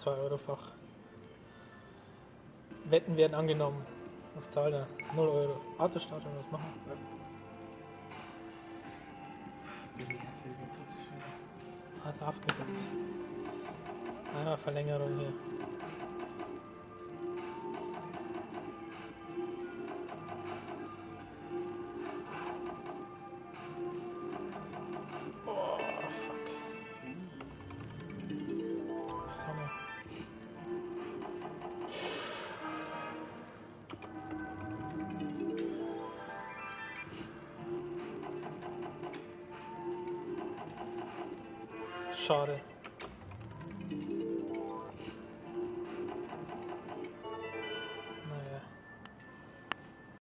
2 Euro-fach. Wetten werden angenommen. Was zahlt er? 0 Euro. Autostart oder was machen? Hat er abgesetzt. Ah, Verlängerung hier. chora.